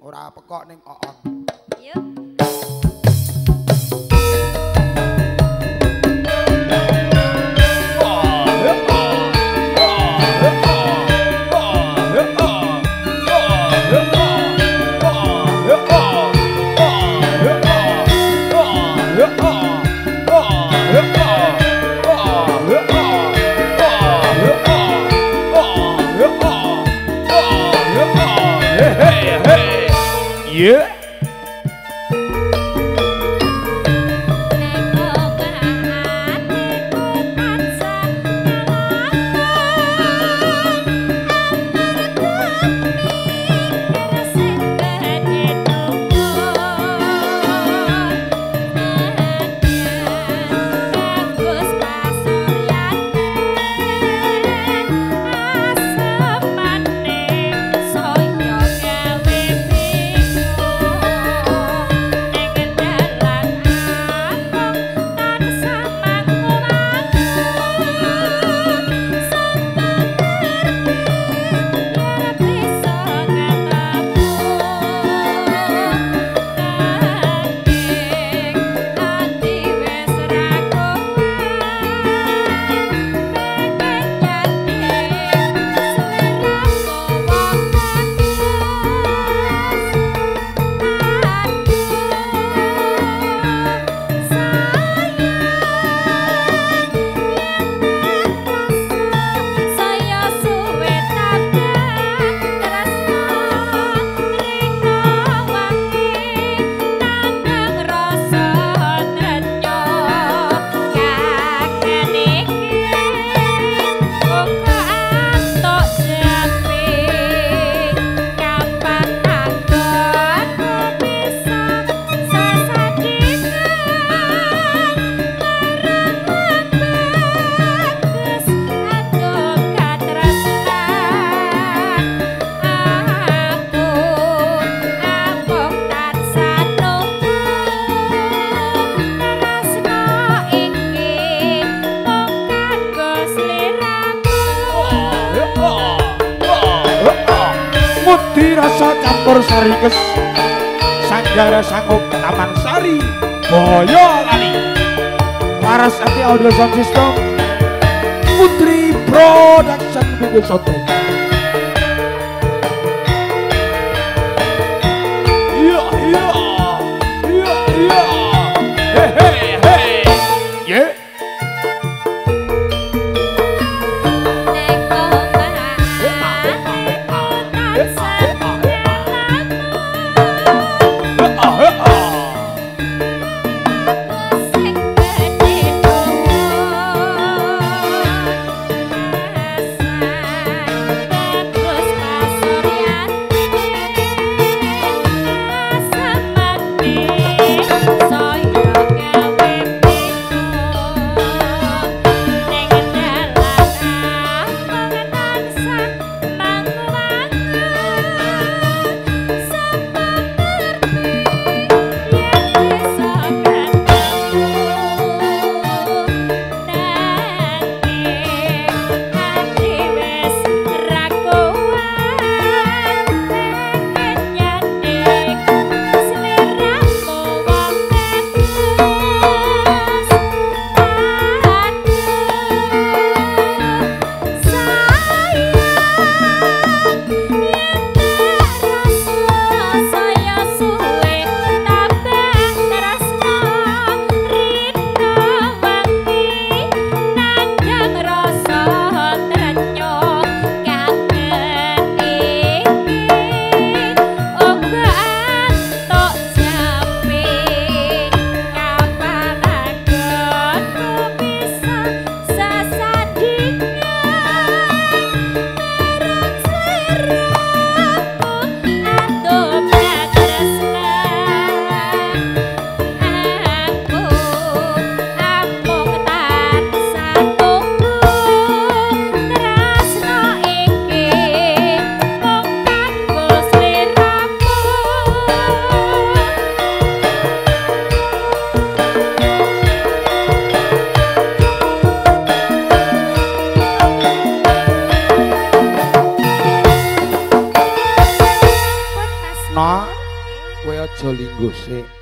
ora pekok ning oon. Yuk. Yeah. Campur sari kes Sanggara sanggup taman sari Boyo lali. Waras ati audio sound system Putri Production Video Soto Marzio Lingussi.